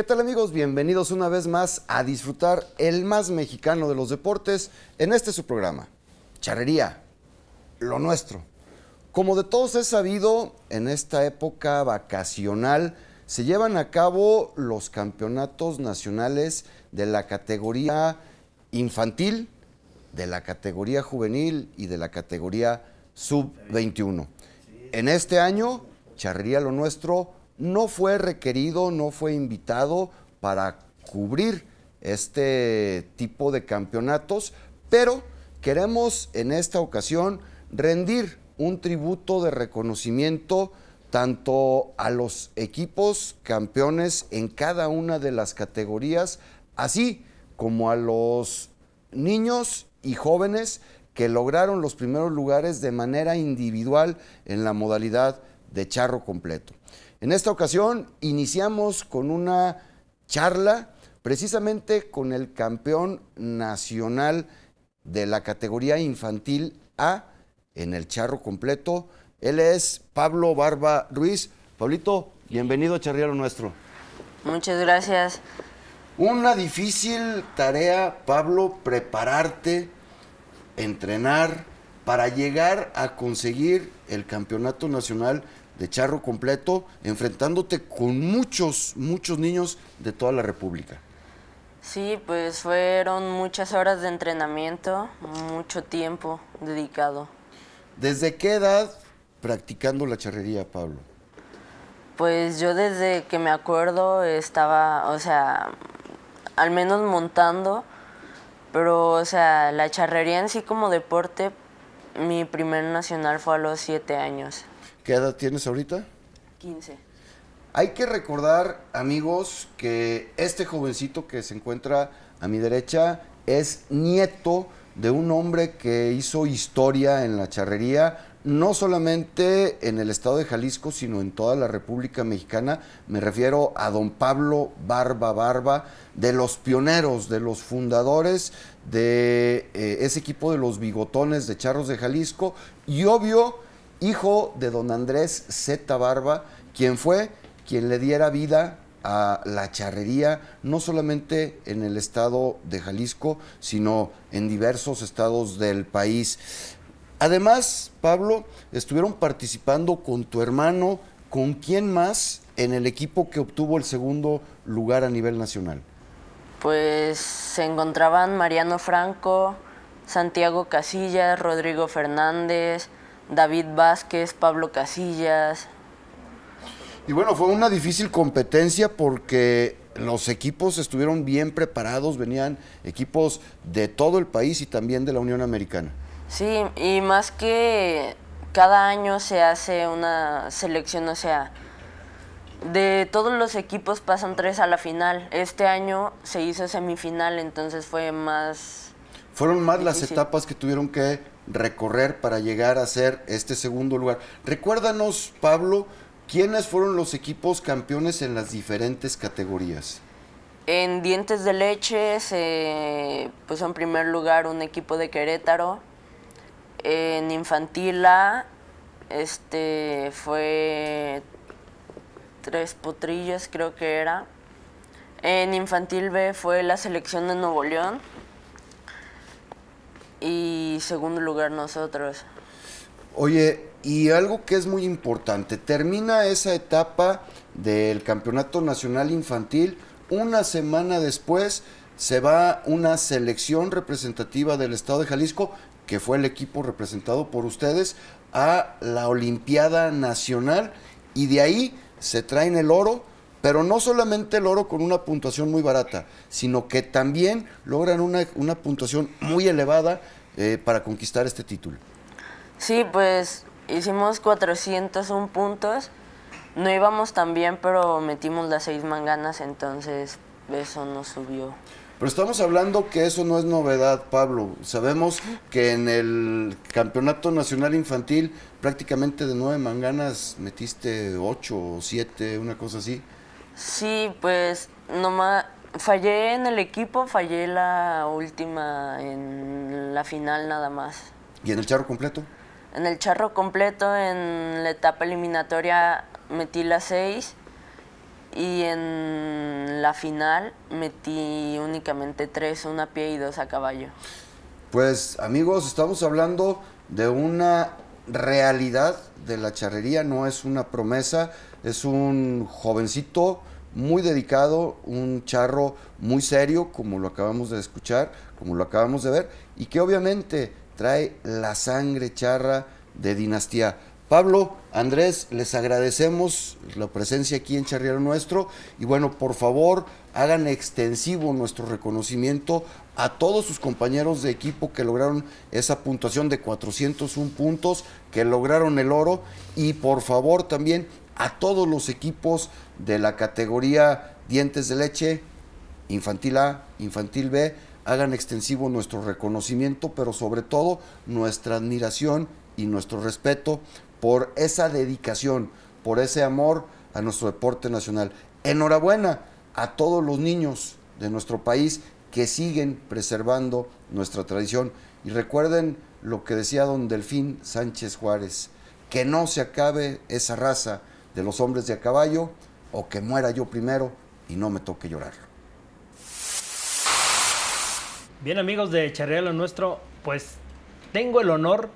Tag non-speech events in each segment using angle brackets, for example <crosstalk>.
¿Qué tal amigos? Bienvenidos una vez más a disfrutar el más mexicano de los deportes en este su programa, Charrería, lo nuestro. Como de todos es sabido, en esta época vacacional se llevan a cabo los campeonatos nacionales de la categoría infantil, de la categoría juvenil y de la categoría sub-21. En este año, Charrería Lo Nuestro no fue requerido, no fue invitado para cubrir este tipo de campeonatos, pero queremos en esta ocasión rendir un tributo de reconocimiento tanto a los equipos campeones en cada una de las categorías, así como a los niños y jóvenes que lograron los primeros lugares de manera individual en la modalidad de charro completo. En esta ocasión iniciamos con una charla precisamente con el campeón nacional de la categoría infantil A en el charro completo. Él es Pablo Barba Ruiz. Pablito, bienvenido a Charriero Nuestro. Muchas gracias. Una difícil tarea, Pablo, prepararte, entrenar para llegar a conseguir el campeonato nacional de charro completo, enfrentándote con muchos, muchos niños de toda la República. Sí, pues fueron muchas horas de entrenamiento, mucho tiempo dedicado. ¿Desde qué edad practicando la charrería, Pablo? Pues yo desde que me acuerdo estaba, o sea, al menos montando, pero, o sea, la charrería en sí como deporte, mi primer nacional fue a los siete años. ¿Qué edad tienes ahorita? 15. Hay que recordar, amigos, que este jovencito que se encuentra a mi derecha es nieto de un hombre que hizo historia en la charrería, no solamente en el estado de Jalisco, sino en toda la República Mexicana. Me refiero a don Pablo Barba Barba, de los pioneros, de los fundadores de eh, ese equipo de los bigotones de Charros de Jalisco y obvio hijo de don Andrés Z. Barba, quien fue quien le diera vida a la charrería, no solamente en el estado de Jalisco, sino en diversos estados del país. Además, Pablo, estuvieron participando con tu hermano, ¿con quién más en el equipo que obtuvo el segundo lugar a nivel nacional? Pues se encontraban Mariano Franco, Santiago Casillas, Rodrigo Fernández, David Vázquez, Pablo Casillas. Y bueno, fue una difícil competencia porque los equipos estuvieron bien preparados, venían equipos de todo el país y también de la Unión Americana. Sí, y más que cada año se hace una selección, o sea, de todos los equipos pasan tres a la final. Este año se hizo semifinal, entonces fue más... Fueron más las etapas que tuvieron que recorrer para llegar a ser este segundo lugar. Recuérdanos, Pablo, quiénes fueron los equipos campeones en las diferentes categorías. En Dientes de Leche se puso en primer lugar un equipo de Querétaro. En Infantila este, fue Tres Potrillos, creo que era. En Infantil B fue la selección de Nuevo León y segundo lugar nosotros. Oye, y algo que es muy importante, termina esa etapa del Campeonato Nacional Infantil, una semana después se va una selección representativa del Estado de Jalisco, que fue el equipo representado por ustedes, a la Olimpiada Nacional y de ahí se traen el oro pero no solamente el oro con una puntuación muy barata, sino que también logran una, puntuación muy elevada eh, para conquistar este título. Sí, pues hicimos 401 puntos. No íbamos tan bien, pero metimos las seis manganas, entonces eso nos subió. Pero estamos hablando que eso no es novedad, Pablo. Sabemos que en el Campeonato Nacional Infantil prácticamente de nueve manganas metiste ocho o siete, una cosa así. Sí, pues nomás fallé en el equipo, fallé la última en la final nada más. ¿Y en el charro completo? En el charro completo, en la etapa eliminatoria metí las seis Y en la final metí únicamente tres, una a pie y dos a caballo. Pues amigos, estamos hablando de una realidad de la charrería, no es una promesa, es un jovencito muy dedicado, un charro muy serio, como lo acabamos de escuchar, como lo acabamos de ver, y que obviamente trae la sangre charra de dinastía. Pablo, Andrés, les agradecemos la presencia aquí en Charriero Nuestro y bueno, por favor, hagan extensivo nuestro reconocimiento a todos sus compañeros de equipo que lograron esa puntuación de 401 puntos, que lograron el oro y por favor también a todos los equipos de la categoría dientes de leche, infantil A, infantil B, hagan extensivo nuestro reconocimiento, pero sobre todo nuestra admiración y nuestro respeto por esa dedicación, por ese amor a nuestro deporte nacional. Enhorabuena a todos los niños de nuestro país que siguen preservando nuestra tradición. Y recuerden lo que decía don Delfín Sánchez Juárez, que no se acabe esa raza de los hombres de a caballo o que muera yo primero y no me toque llorar. Bien amigos de Charrealo Nuestro, pues tengo el honor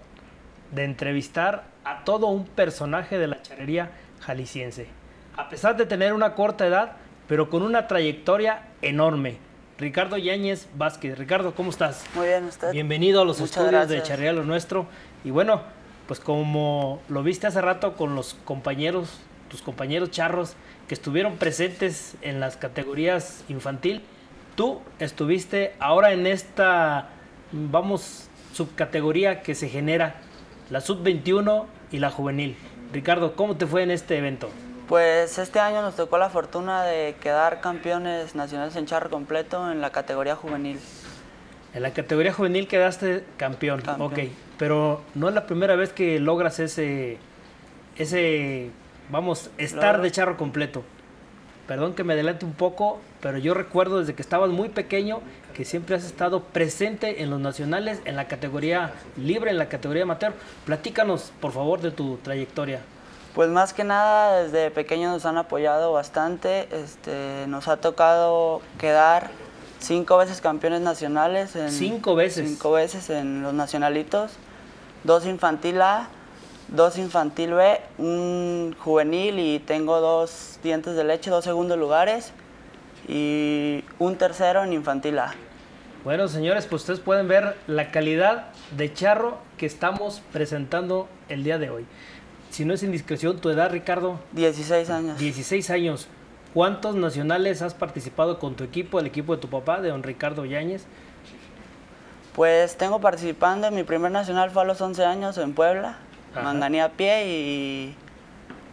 de entrevistar a todo un personaje de la charrería jalisciense. A pesar de tener una corta edad, pero con una trayectoria enorme. Ricardo Yáñez Vázquez. Ricardo, ¿cómo estás? Muy bien, usted. Bienvenido a los estudios de Charrería Lo Nuestro. Y bueno, pues como lo viste hace rato con los compañeros, tus compañeros charros que estuvieron presentes en las categorías infantil, tú estuviste ahora en esta, vamos, subcategoría que se genera la sub-21 y la juvenil. Ricardo, ¿cómo te fue en este evento? Pues este año nos tocó la fortuna de quedar campeones nacionales en charro completo en la categoría juvenil. En la categoría juvenil quedaste campeón, Campeón. ok. Pero no es la primera vez que logras ese, ese, vamos, estar de charro completo. Perdón que me adelante un poco, pero yo recuerdo desde que estabas muy pequeño que siempre has estado presente en los nacionales, en la categoría libre, en la categoría amateur. Platícanos, por favor, de tu trayectoria. Pues más que nada desde pequeños nos han apoyado bastante. Este, nos ha tocado quedar cinco veces campeones nacionales. En, Cinco veces. Cinco veces en los nacionalitos. Dos infantil A, dos infantil B, un juvenil y tengo dos dientes de leche, dos segundos lugares y un tercero en infantil A. Bueno, señores, pues ustedes pueden ver la calidad de charro que estamos presentando el día de hoy. Si no es indiscreción, tu edad, Ricardo, 16 años. 16 años. ¿Cuántos nacionales has participado con tu equipo, el equipo de tu papá, de don Ricardo Yáñez? Pues tengo participando, mi primer nacional fue a los 11 años en Puebla, mangané a pie y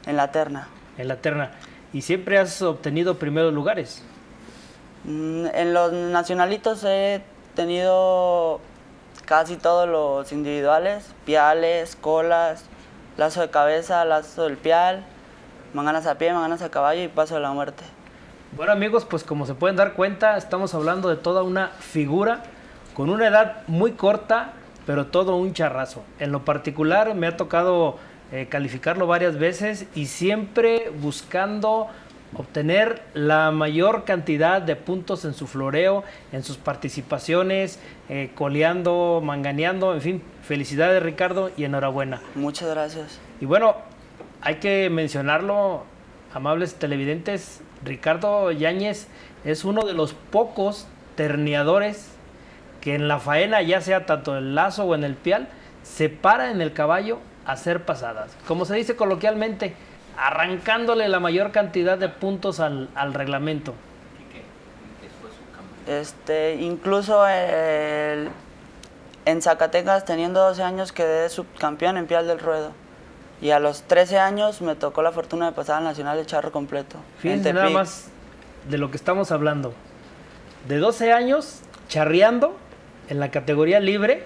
en la terna. En la terna. Y siempre has obtenido primeros lugares. Mm, En los nacionalitos he tenido casi todos los individuales, piales, colas, lazo de cabeza, lazo del pial, manganas a pie, manganas a caballo y paso de la muerte. Bueno amigos, pues como se pueden dar cuenta, estamos hablando de toda una figura con una edad muy corta, pero todo un charrazo. En lo particular me ha tocado eh, calificarlo varias veces y siempre buscando obtener la mayor cantidad de puntos en su floreo, en sus participaciones, eh, coleando, manganeando, en fin, felicidades Ricardo y enhorabuena. Muchas gracias. Y bueno, hay que mencionarlo, amables televidentes, Ricardo Yáñez es uno de los pocos terneadores que en la faena, ya sea tanto en el lazo o en el pial, se para en el caballo a hacer pasadas. Como se dice coloquialmente, arrancándole la mayor cantidad de puntos al, al reglamento. Este, incluso el- en Zacatecas, teniendo 12 años, quedé subcampeón en pial del ruedo. Y a los 13 años me tocó la fortuna de pasar al Nacional de Charro completo. en Fíjense nada más de lo que estamos hablando. De 12 años charreando en la categoría libre,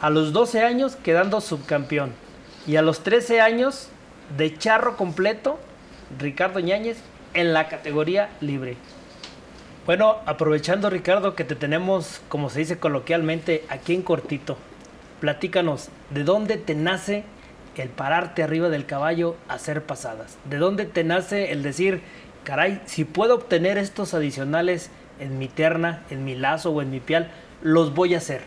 a los 12 años quedando subcampeón. Y a los 13 años de charro completo, Ricardo Ñáñez en la categoría libre. Bueno, aprovechando Ricardo que te tenemos, como se dice coloquialmente, aquí en cortito, platícanos, ¿de dónde te nace el pararte arriba del caballo a hacer pasadas? ¿De dónde te nace el decir, caray, si puedo obtener estos adicionales en mi terna, en mi lazo o en mi pial, los voy a hacer.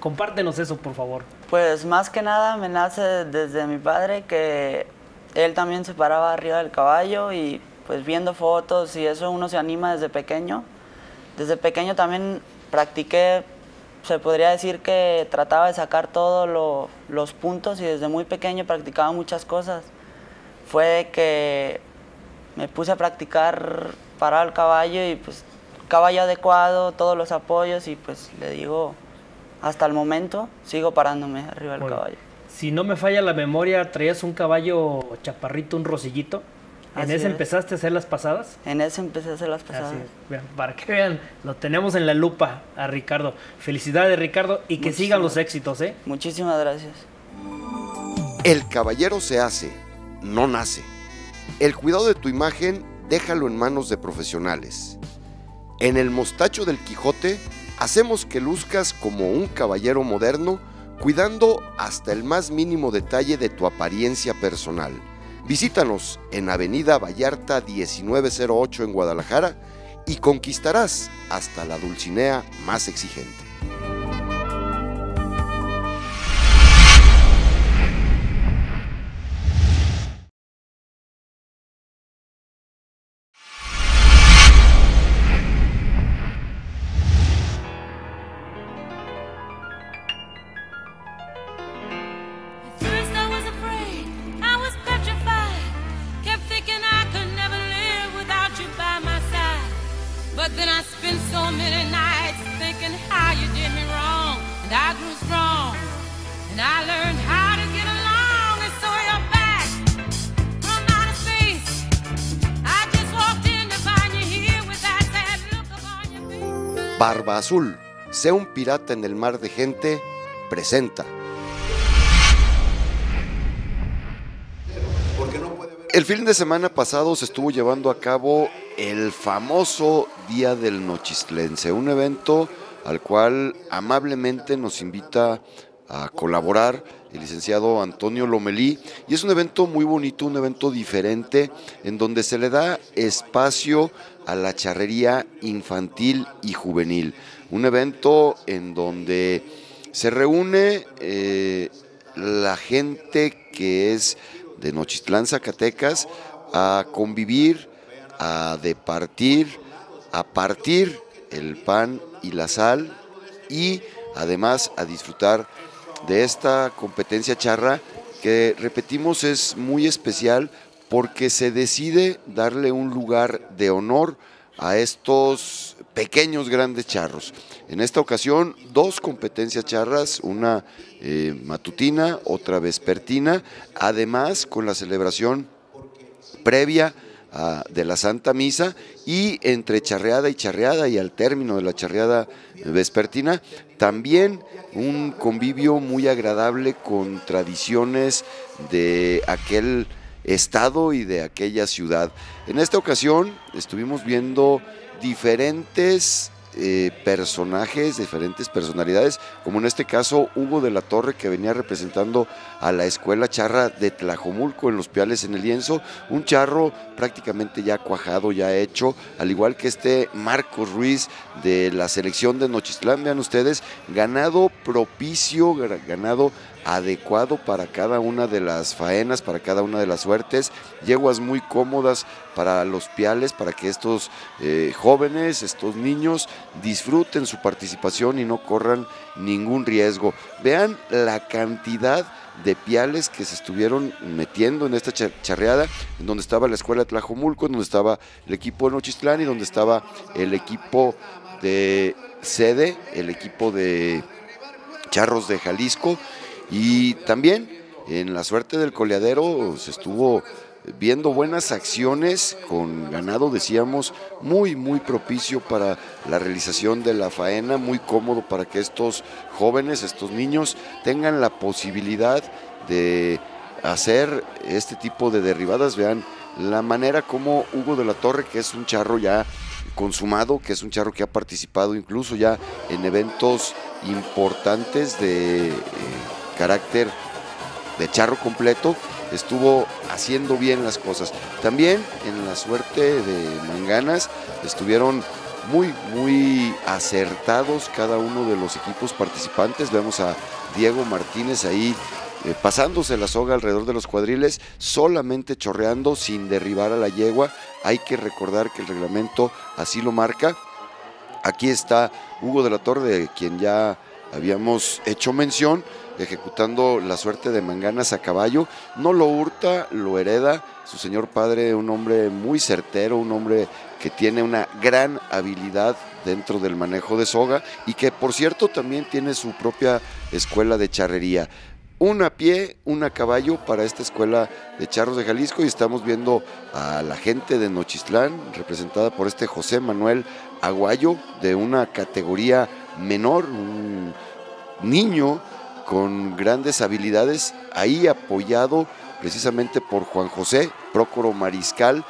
Compártenos eso, por favor. Pues más que nada me nace desde mi padre que él también se paraba arriba del caballo y pues viendo fotos y eso uno se anima desde pequeño. Desde pequeño también practiqué, se podría decir que trataba de sacar todos los puntos y desde muy pequeño practicaba muchas cosas. Fue que me puse a practicar parar el caballo y pues caballo adecuado, todos los apoyos y pues le digo, hasta el momento sigo parándome arriba del caballo. Si no me falla la memoria, traías un caballo chaparrito, un rosillito. ¿En ese empezaste a hacer las pasadas? En ese empecé a hacer las pasadas. para que vean, lo tenemos en la lupa a Ricardo. Felicidades, Ricardo, y que sigan los éxitos, ¿eh? Muchísimas gracias. El caballero se hace, no nace. El cuidado de tu imagen, déjalo en manos de profesionales. En el mostacho del Quijote, hacemos que luzcas como un caballero moderno, cuidando hasta el más mínimo detalle de tu apariencia personal Visítanos en Avenida Vallarta 1908 en Guadalajara y conquistarás hasta la Dulcinea más exigente. Azul, sea un pirata en el mar de gente, presenta. El fin de semana pasado se estuvo llevando a cabo el famoso Día del Nochistlense, un evento al cual amablemente nos invita a colaborar el licenciado Antonio Lomelí. Y es un evento muy bonito, un evento diferente en donde se le da espacio a la charrería infantil y juvenil, un evento en donde se reúne eh, la gente que es de Nochistlán, Zacatecas, a convivir, a departir, a partir el pan y la sal y además a disfrutar de esta competencia charra que repetimos es muy especial porque se decide darle un lugar de honor a estos pequeños grandes charros. En esta ocasión, dos competencias charras, una eh, matutina, otra vespertina, además con la celebración previa de la Santa Misa y entre charreada y charreada y al término de la charreada vespertina, también un convivio muy agradable con tradiciones de aquel estado y de aquella ciudad. En esta ocasión estuvimos viendo diferentes eh, personajes, diferentes personalidades, como en este caso Hugo de la Torre, que venía representando a la escuela charra de Tlajomulco en los piales en el lienzo, un charro prácticamente ya cuajado, ya hecho, al igual que este Marcos Ruiz de la selección de Nochistlán, vean ustedes, ganado propicio, ganado adecuado para cada una de las faenas, para cada una de las suertes, yeguas muy cómodas para los piales, para que estos eh, jóvenes, estos niños disfruten su participación y no corran ningún riesgo. Vean la cantidad de piales que se estuvieron metiendo en esta charreada, en donde estaba la escuela de Tlajomulco, en donde estaba el equipo de Nochistlán y donde estaba el equipo de sede, el equipo de Charros de Jalisco y también en la suerte del coleadero se estuvo viendo buenas acciones con ganado, decíamos, muy, muy propicio para la realización de la faena, muy cómodo para que estos jóvenes, estos niños, tengan la posibilidad de hacer este tipo de derribadas. Vean la manera como Hugo de la Torre, que es un charro ya consumado, que es un charro que ha participado incluso ya en eventos importantes de... Eh, carácter de charro completo, estuvo haciendo bien las cosas. También en la suerte de Manganas estuvieron muy, muy acertados cada uno de los equipos participantes. Vemos a Diego Martínez ahí eh, pasándose la soga alrededor de los cuadriles, solamente chorreando sin derribar a la yegua. Hay que recordar que el reglamento así lo marca. Aquí está Hugo de la Torre, de quien ya habíamos hecho mención, ejecutando la suerte de manganas a caballo. No lo hurta, lo hereda. Su señor padre, un hombre muy certero, un hombre que tiene una gran habilidad dentro del manejo de soga y que por cierto también tiene su propia escuela de charrería. Una pie, una caballo para esta escuela de charros de Jalisco y estamos viendo a la gente de Nochistlán representada por este José Manuel Aguayo de una categoría menor, un niño con grandes habilidades, ahí apoyado precisamente por Juan José, Prócoro Mariscal,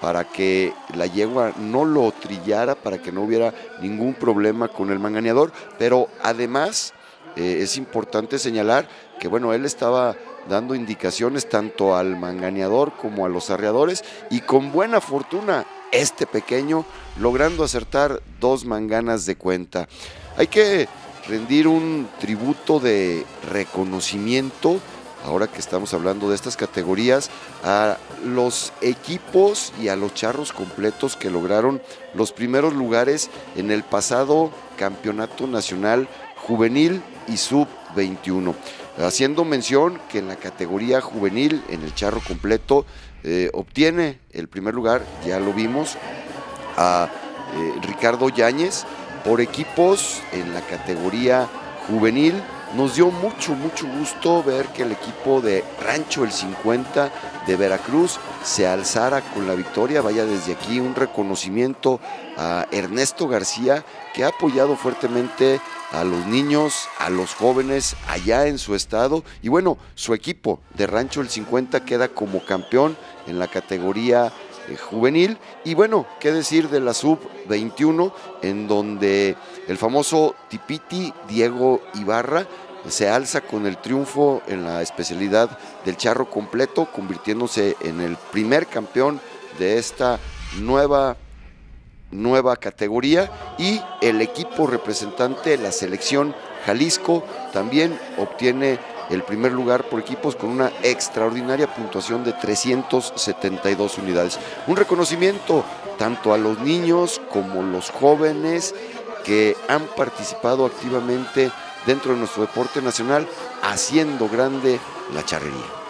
para que la yegua no lo trillara, para que no hubiera ningún problema con el manganeador, pero además eh, es importante señalar que bueno, él estaba dando indicaciones tanto al manganeador como a los arreadores y con buena fortuna este pequeño logrando acertar dos manganas de cuenta. Hay que rendir un tributo de reconocimiento ahora que estamos hablando de estas categorías, a los equipos y a los charros completos que lograron los primeros lugares en el pasado Campeonato Nacional Juvenil y Sub-21. Haciendo mención que en la categoría juvenil, en el charro completo, eh, obtiene el primer lugar, ya lo vimos, a eh, Ricardo Yáñez por equipos en la categoría juvenil nos dio mucho, mucho gusto ver que el equipo de Rancho el 50 de Veracruz se alzara con la victoria. Vaya desde aquí un reconocimiento a Ernesto García, que ha apoyado fuertemente a los niños, a los jóvenes allá en su estado. Y bueno, su equipo de Rancho el 50 queda como campeón en la categoría eh, juvenil. Y bueno, qué decir de la sub-21, en donde el famoso Tipiti Diego Ibarra se alza con el triunfo en la especialidad del charro completo, convirtiéndose en el primer campeón de esta nueva nueva categoría y el equipo representante, la selección Jalisco, también obtiene el primer lugar por equipos con una extraordinaria puntuación de 372 unidades. Un reconocimiento tanto a los niños como los jóvenes que han participado activamente dentro de nuestro deporte nacional, haciendo grande la charrería.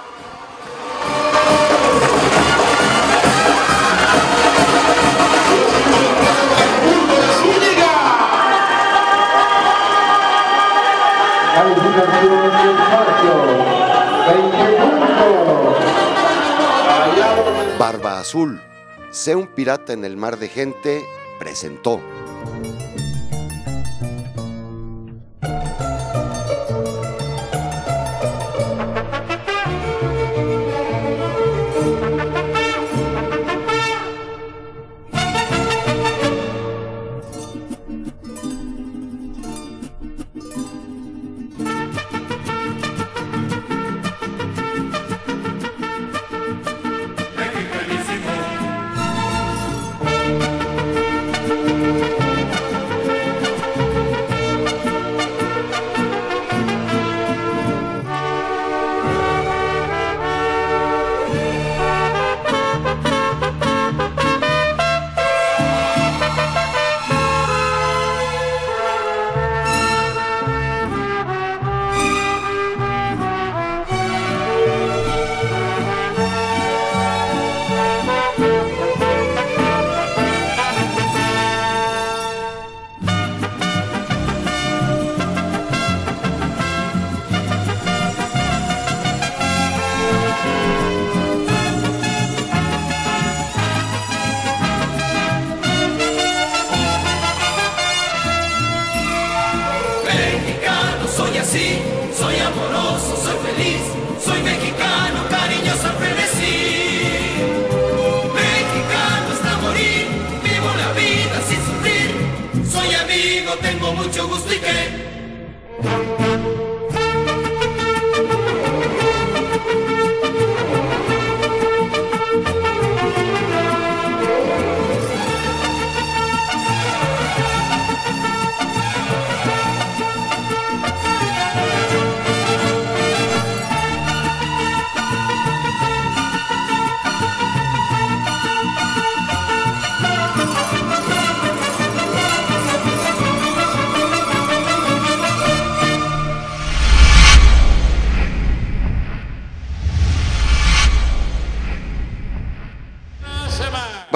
Barba Azul, Sé un pirata en el mar de gente, presentó.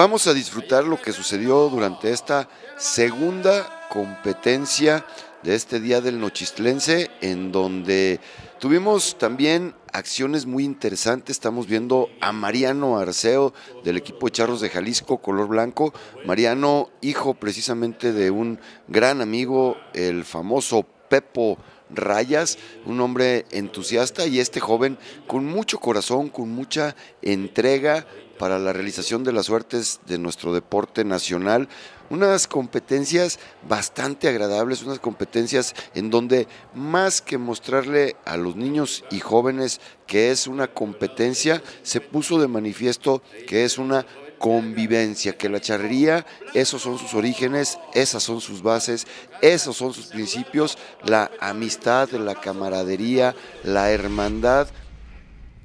Vamos a disfrutar lo que sucedió durante esta segunda competencia de este día del Nochistlense, en donde tuvimos también acciones muy interesantes. Estamos viendo a Mariano Arceo del equipo de Charros de Jalisco, color blanco. Mariano, hijo precisamente de un gran amigo, el famoso Pepo Rayas, un hombre entusiasta y este joven con mucho corazón, con mucha entrega para la realización de las suertes de nuestro deporte nacional unas competencias bastante agradables, unas competencias en donde más que mostrarle a los niños y jóvenes que es una competencia, se puso de manifiesto que es una convivencia, que la charrería, esos son sus orígenes, esas son sus bases, esos son sus principios, la amistad, la camaradería, la hermandad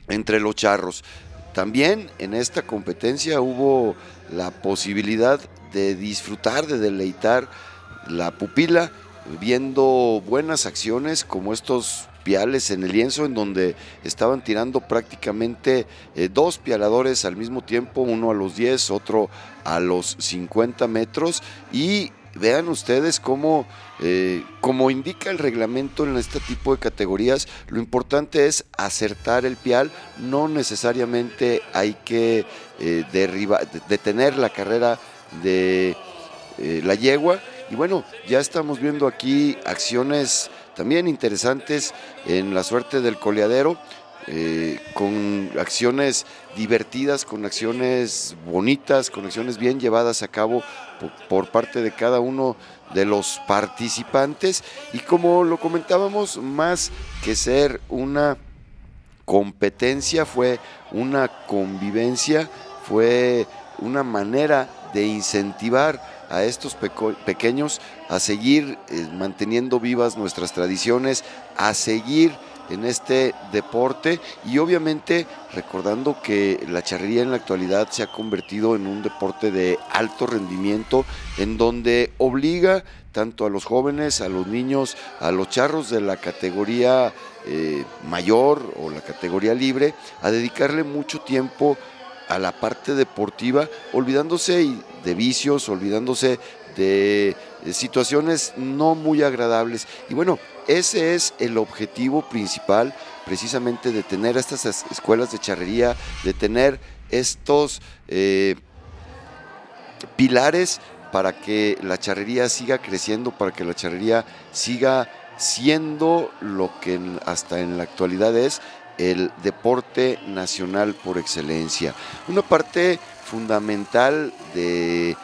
entre los charros. También en esta competencia hubo la posibilidad de disfrutar, de deleitar la pupila viendo buenas acciones como estos piales en el lienzo en donde estaban tirando prácticamente eh, dos pialadores al mismo tiempo, uno a los 10, otro a los 50 metros y vean ustedes cómo, eh, como indica el reglamento en este tipo de categorías, lo importante es acertar el pial, no necesariamente hay que eh, detener la carrera de eh, la yegua. Y bueno, ya estamos viendo aquí acciones también interesantes en la suerte del coleadero. Eh, con acciones divertidas, con acciones bonitas, con acciones bien llevadas a cabo por, parte de cada uno de los participantes. Y como lo comentábamos, más que ser una competencia, fue una convivencia, fue una manera de incentivar a estos pequeños a seguir eh, manteniendo vivas nuestras tradiciones, a seguir en este deporte y obviamente recordando que la charrería en la actualidad se ha convertido en un deporte de alto rendimiento en donde obliga tanto a los jóvenes, a los niños, a los charros de la categoría eh, mayor o la categoría libre a dedicarle mucho tiempo a la parte deportiva, olvidándose de vicios, olvidándose de situaciones no muy agradables. Y bueno, ese es el objetivo principal precisamente de tener estas escuelas de charrería, de tener estos eh, pilares para que la charrería siga creciendo, para que la charrería siga siendo lo que hasta en la actualidad es el deporte nacional por excelencia. Una parte fundamental de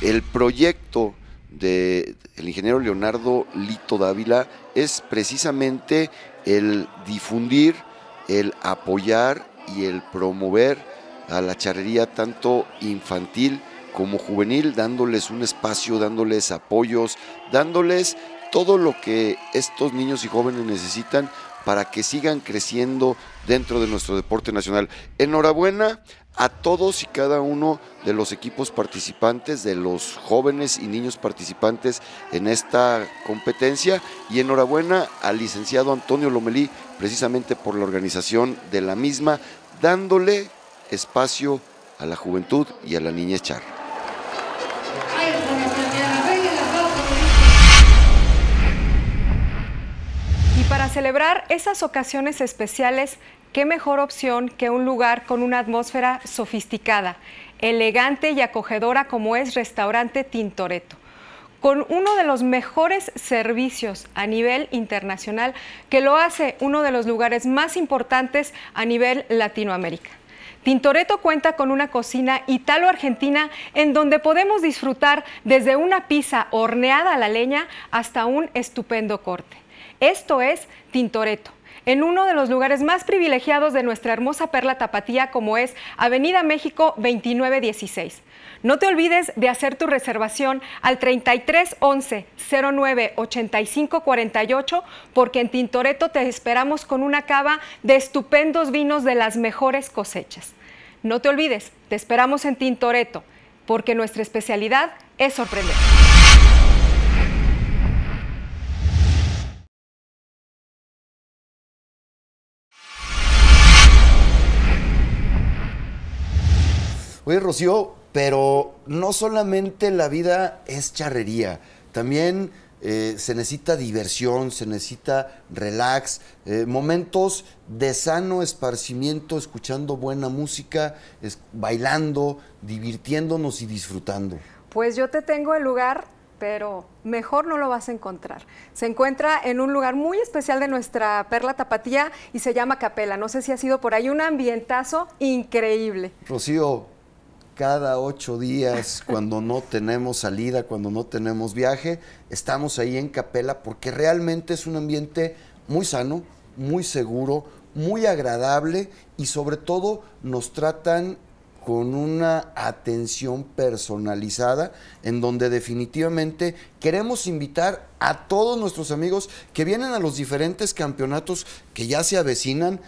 el proyecto del ingeniero Leonardo Lito Dávila es precisamente el difundir, el apoyar y el promover a la charrería tanto infantil como juvenil, dándoles un espacio, dándoles apoyos, dándoles todo lo que estos niños y jóvenes necesitan para que sigan creciendo dentro de nuestro deporte nacional. Enhorabuena a todos y cada uno de los equipos participantes, de los jóvenes y niños participantes en esta competencia y enhorabuena al licenciado Antonio Lomelí precisamente por la organización de la misma, dándole espacio a la juventud y a la niñez char. Para celebrar esas ocasiones especiales, qué mejor opción que un lugar con una atmósfera sofisticada, elegante y acogedora como es Restaurante Tintoretto con uno de los mejores servicios a nivel internacional que lo hace uno de los lugares más importantes a nivel Latinoamérica. Tintoretto cuenta con una cocina italo-argentina en donde podemos disfrutar desde una pizza horneada a la leña hasta un estupendo corte. Esto es Tintoretto en uno de los lugares más privilegiados de nuestra hermosa perla tapatía como es Avenida México 2916. No te olvides de hacer tu reservación al 3311 09 85 48 porque en Tintoretto te esperamos con una cava de estupendos vinos de las mejores cosechas. No te olvides, te esperamos en Tintoretto porque nuestra especialidad es sorprender. Oye, Rocío, pero no solamente la vida es charrería, también eh, se necesita diversión, se necesita relax, eh, momentos de sano esparcimiento, escuchando buena música, bailando, divirtiéndonos y disfrutando. Pues yo te tengo el lugar pero mejor no lo vas a encontrar. Se encuentra en un lugar muy especial de nuestra perla tapatía y se llama Capela. No sé si ha sido por ahí un ambientazo increíble. Rocío, cada ocho días, <laughs> cuando no tenemos salida, cuando no tenemos viaje, estamos ahí en Capela porque realmente es un ambiente muy sano, muy seguro, muy agradable y sobre todo nos tratan con una atención personalizada en donde definitivamente queremos invitar a todos nuestros amigos que vienen a los diferentes campeonatos que ya se avecinan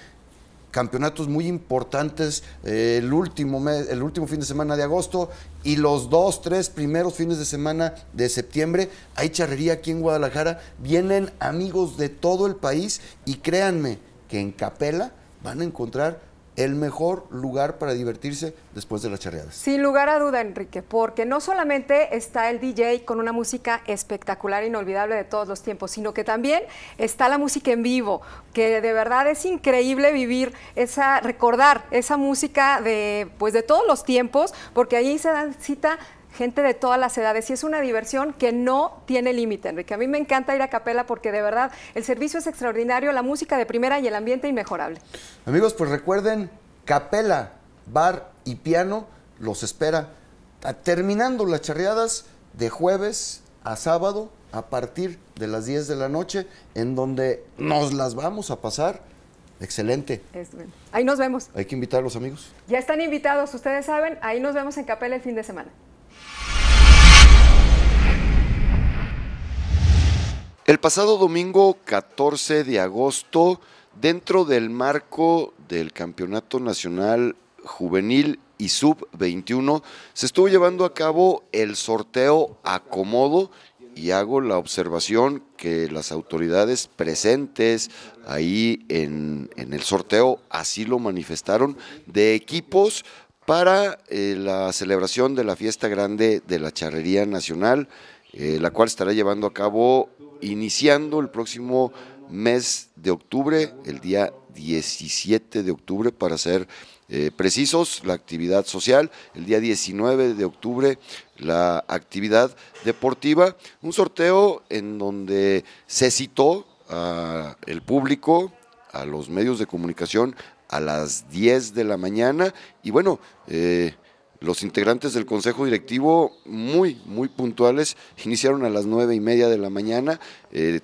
campeonatos muy importantes eh, el, último el último fin de semana de agosto y los dos, tres primeros fines de semana de septiembre. Hay charrería aquí en Guadalajara. Vienen amigos de todo el país y créanme que en Capela van a encontrar el mejor lugar para divertirse después de las charreadas. Sin lugar a duda, Enrique, porque no solamente está el DJ con una música espectacular, inolvidable de todos los tiempos, sino que también está la música en vivo, que de verdad es increíble vivir esa, recordar esa música de, pues de todos los tiempos, porque ahí se dan cita gente de todas las edades y es una diversión que no tiene límite, Enrique. A mí me encanta ir a Capela porque de verdad el servicio es extraordinario, la música de primera y el ambiente inmejorable. Amigos, pues recuerden, Capela, bar y piano los espera terminando las charreadas de jueves a sábado a partir de las 10 de la noche, en donde nos las vamos a pasar. Excelente. Ahí nos vemos. Hay que invitar a los amigos. Ya están invitados, ustedes saben, ahí nos vemos en Capela el fin de semana. El pasado domingo 14 de agosto, dentro del marco del Campeonato Nacional Juvenil y Sub-21, se estuvo llevando a cabo el sorteo acomodo y hago la observación que las autoridades presentes ahí en, el sorteo así lo manifestaron de equipos para eh, la celebración de la fiesta grande de la Charrería Nacional, eh, la cual estará llevando a cabo iniciando el próximo mes de octubre, el día 17 de octubre para ser eh, precisos, la actividad social, el día 19 de octubre la actividad deportiva, un sorteo en donde se citó al público, a los medios de comunicación a las 10 de la mañana. Y bueno, eh, los integrantes del Consejo Directivo, muy, muy puntuales, iniciaron a las nueve y media de la mañana. Eh,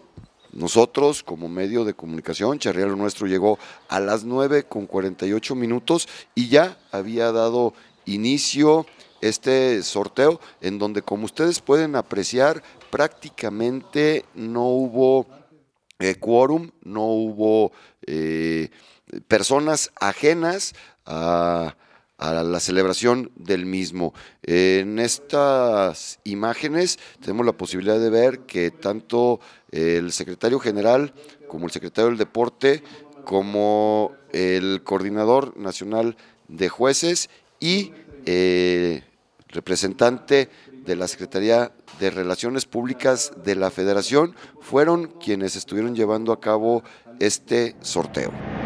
nosotros, como medio de comunicación, Charrealo Nuestro llegó a las 9 con 48 minutos y ya había dado inicio este sorteo, en donde, como ustedes pueden apreciar, prácticamente no hubo eh, quórum, no hubo eh, personas ajenas a a la celebración del mismo. En estas imágenes tenemos la posibilidad de ver que tanto el secretario general como el secretario del deporte, como el coordinador nacional de jueces y eh, representante de la Secretaría de Relaciones Públicas de la Federación fueron quienes estuvieron llevando a cabo este sorteo.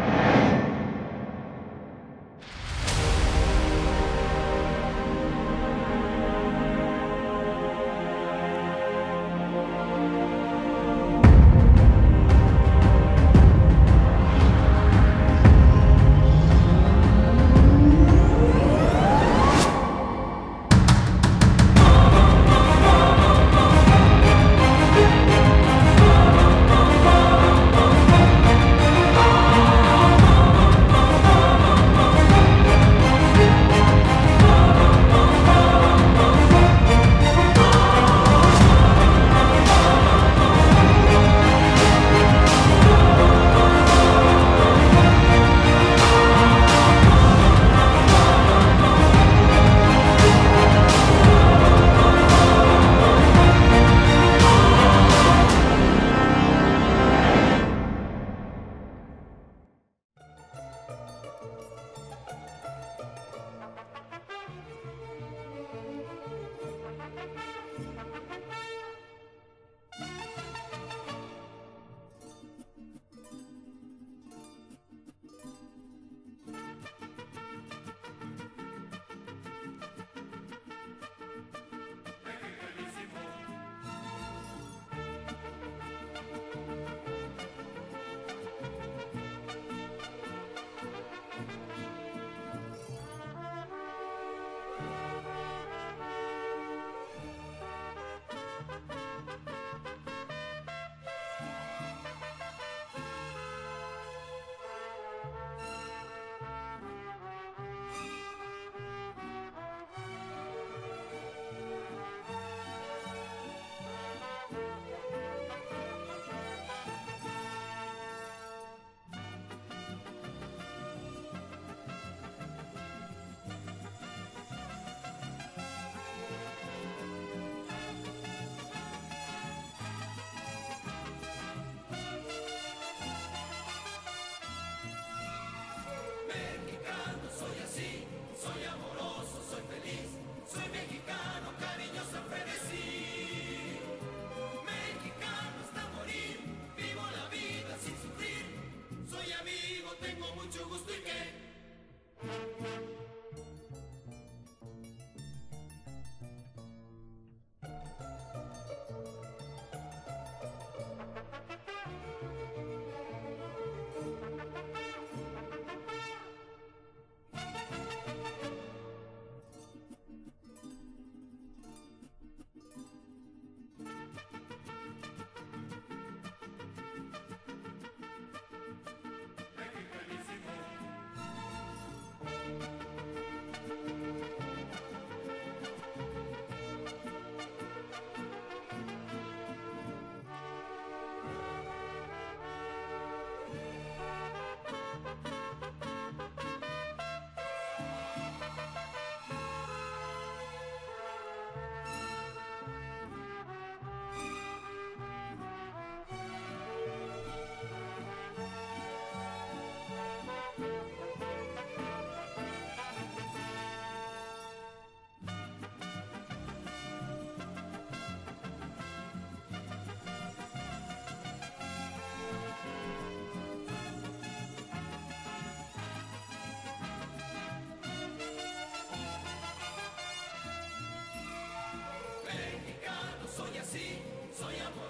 So you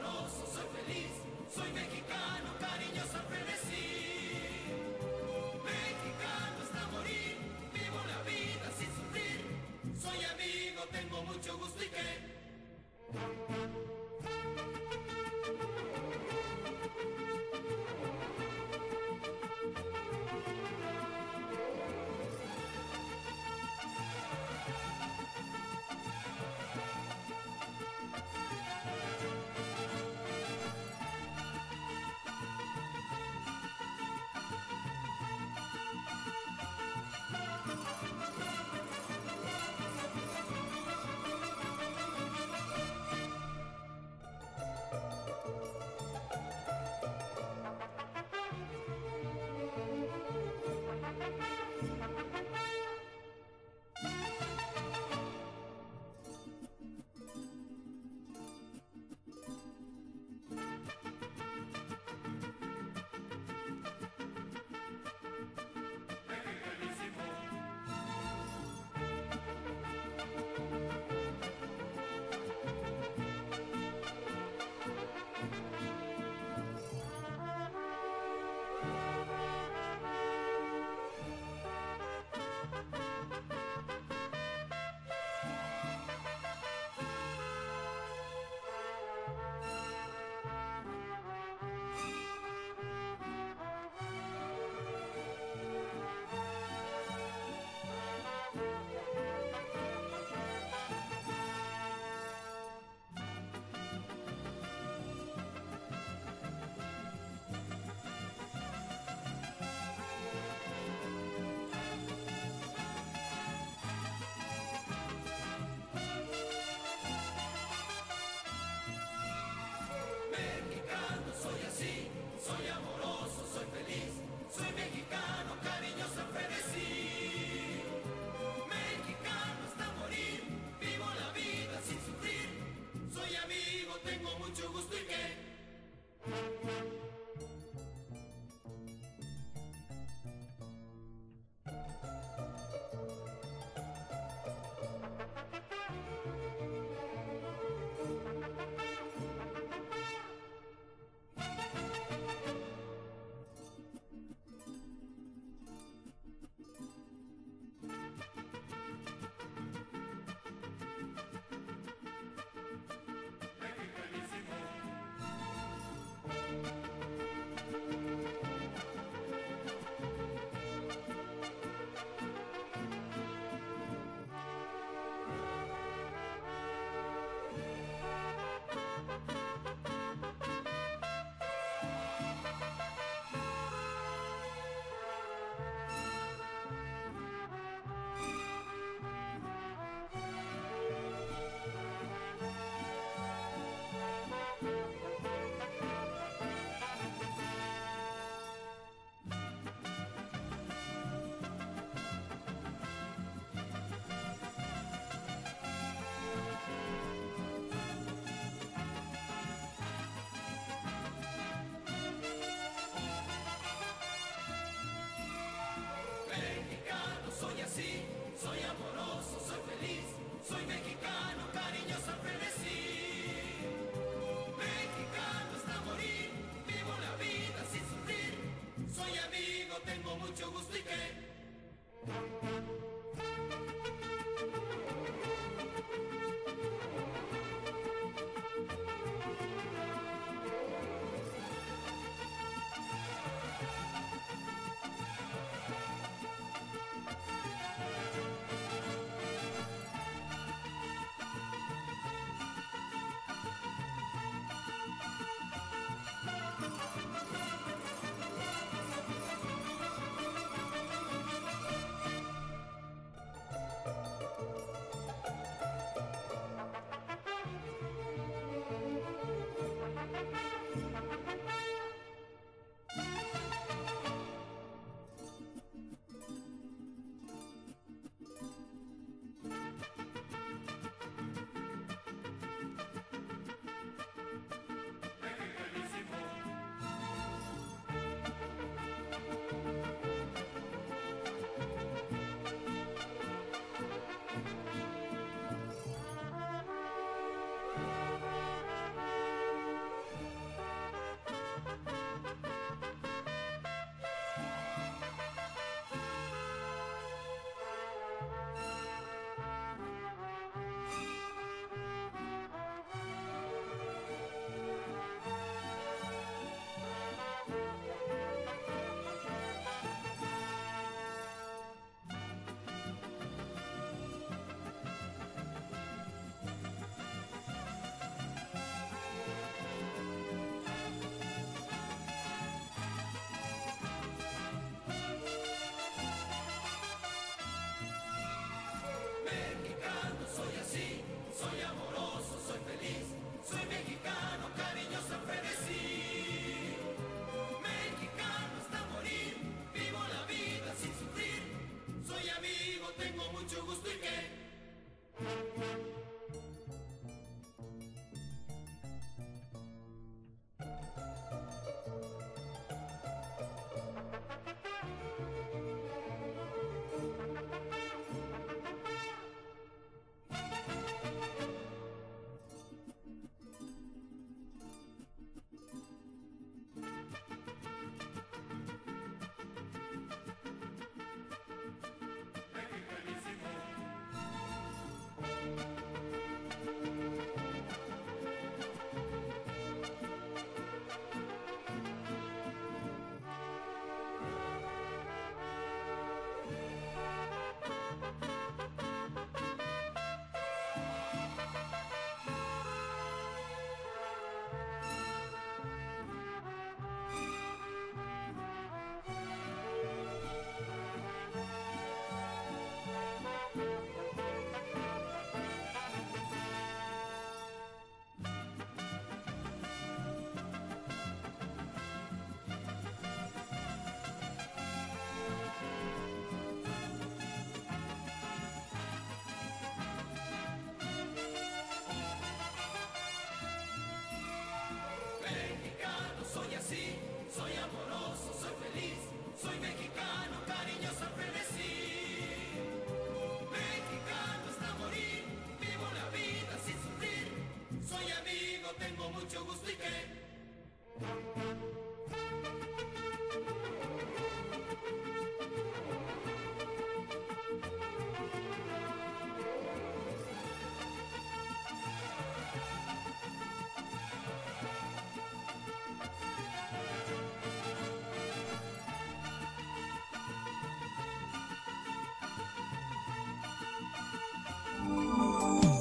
soy así, soy amoroso, soy feliz, soy mexicano.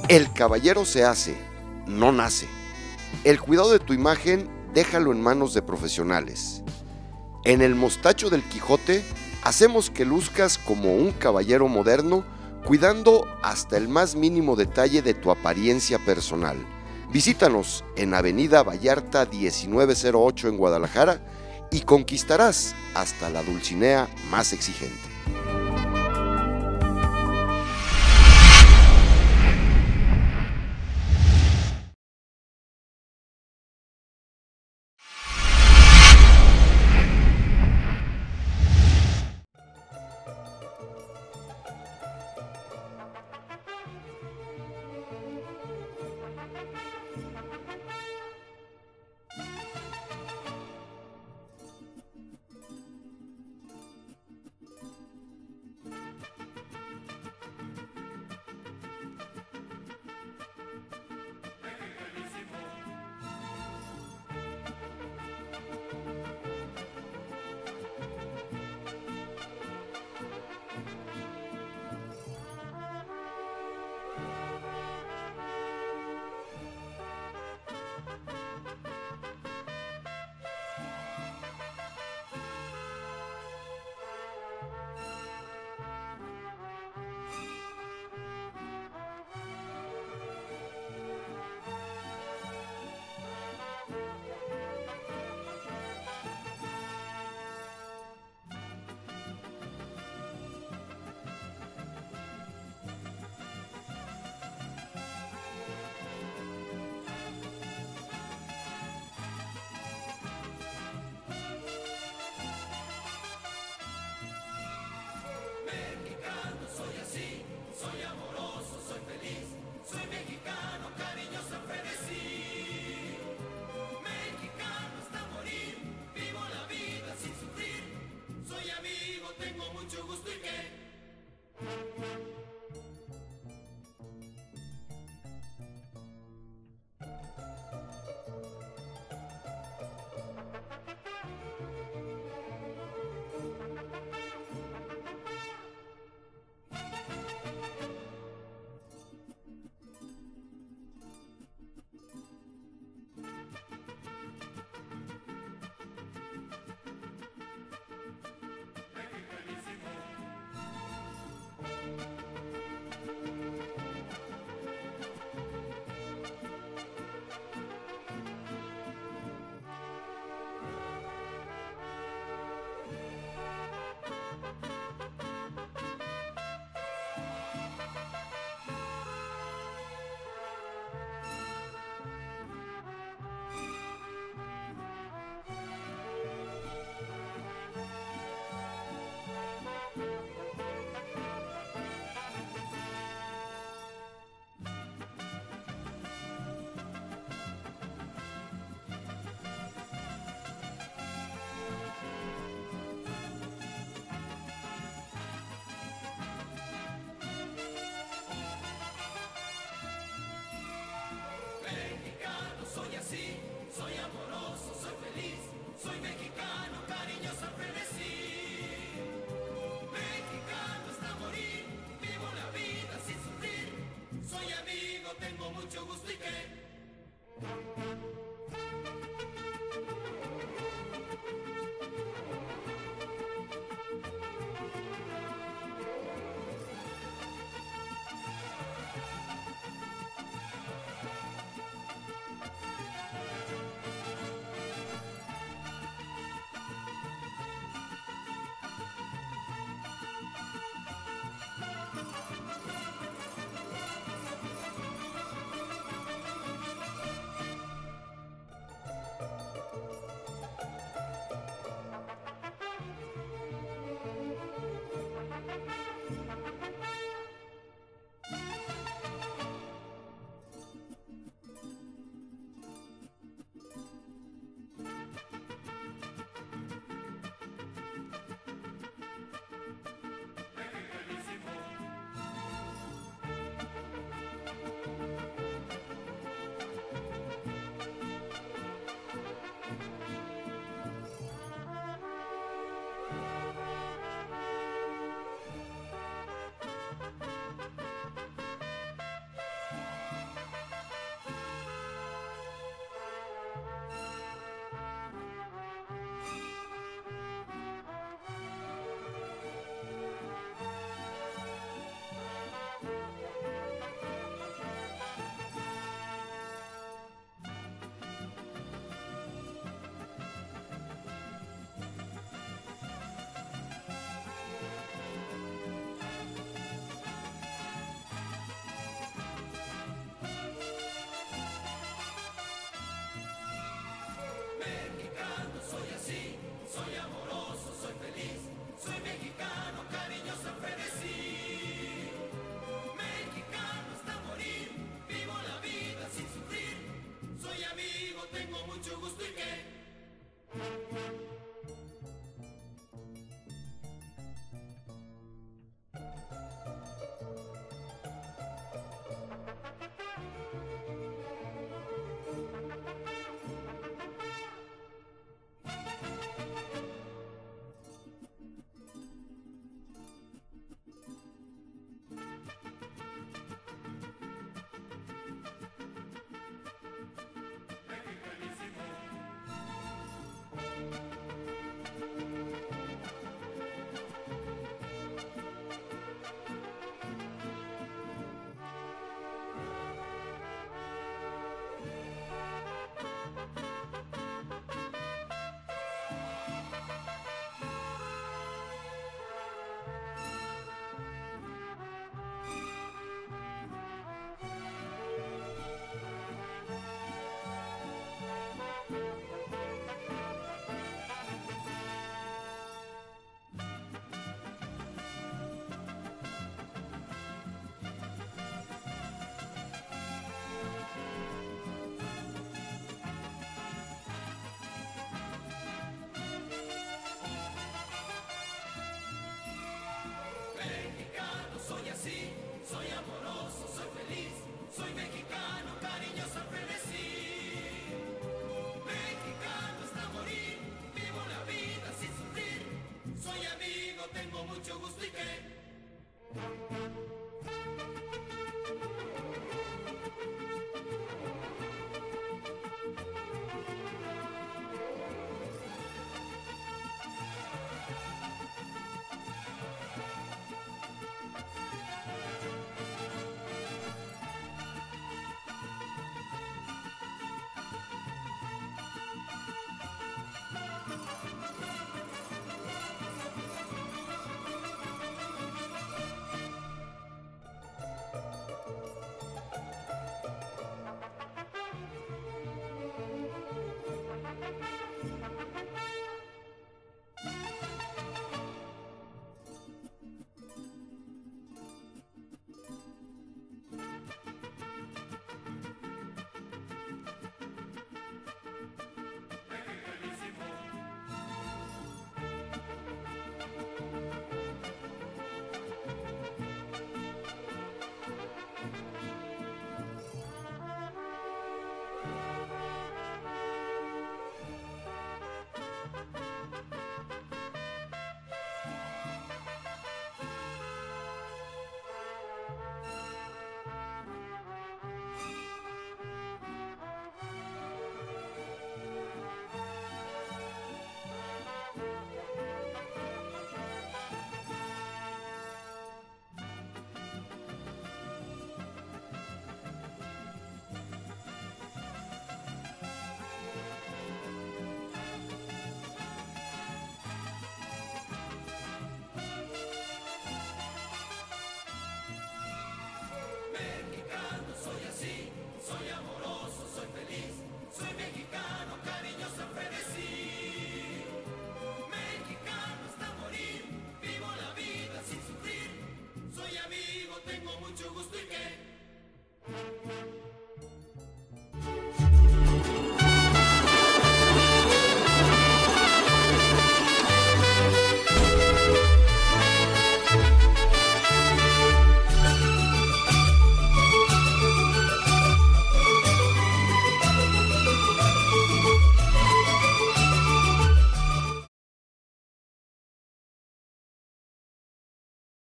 El caballero se hace, no nace. El cuidado de tu imagen déjalo en manos de profesionales. En el mostacho del Quijote hacemos que luzcas como un caballero moderno, cuidando hasta el más mínimo detalle de tu apariencia personal. Visítanos en Avenida Vallarta 1908 en Guadalajara y conquistarás hasta la Dulcinea más exigente. Soy amor.